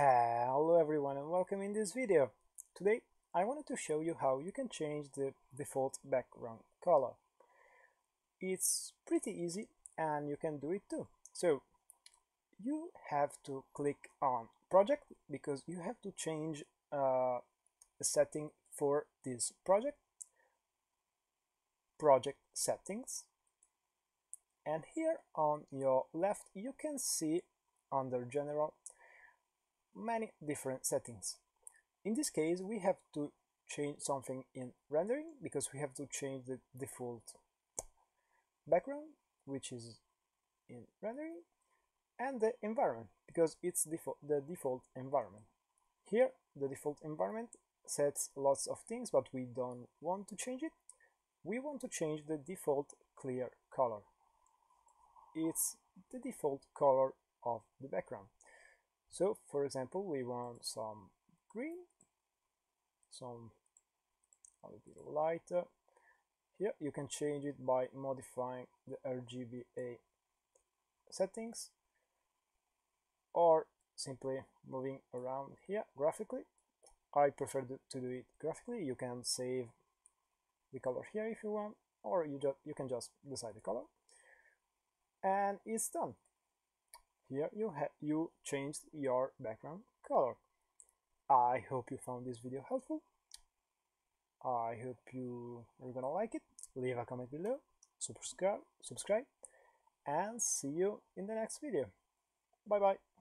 Hello everyone and welcome in this video. Today I wanted to show you how you can change the default background color. It's pretty easy and you can do it too. So you have to click on project because you have to change uh, a setting for this project. Project settings and here on your left you can see under general many different settings. In this case, we have to change something in rendering because we have to change the default background, which is in rendering, and the environment because it's the default environment. Here, the default environment sets lots of things, but we don't want to change it. We want to change the default clear color. It's the default color of the background. So for example, we want some green, some a little bit of lighter. Here you can change it by modifying the RGBA settings or simply moving around here graphically. I prefer to do it graphically. You can save the color here if you want, or you just you can just decide the color, and it's done here you you changed your background color. I hope you found this video helpful. I hope you are gonna like it. Leave a comment below subscribe subscribe and see you in the next video. Bye bye